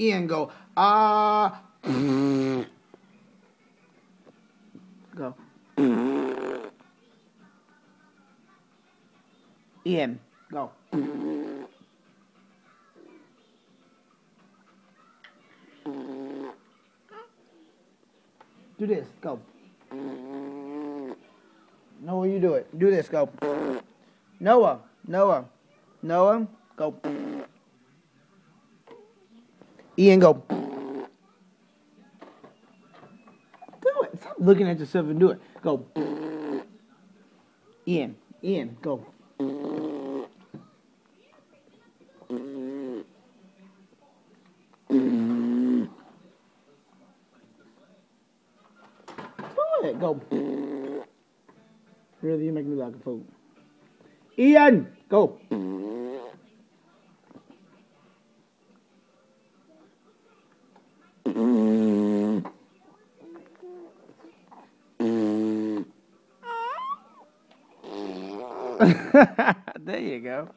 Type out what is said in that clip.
Ian, go. Ah. go. Ian, go. Do this, go. Noah, you do it. Do this, go. Noah, Noah, Noah, go. Ian, go. Do it. Stop looking at yourself and do it. Go. Ian, Ian, go. Do it. Go. Really, you make me like a fool. Ian, go. there you go.